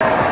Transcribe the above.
you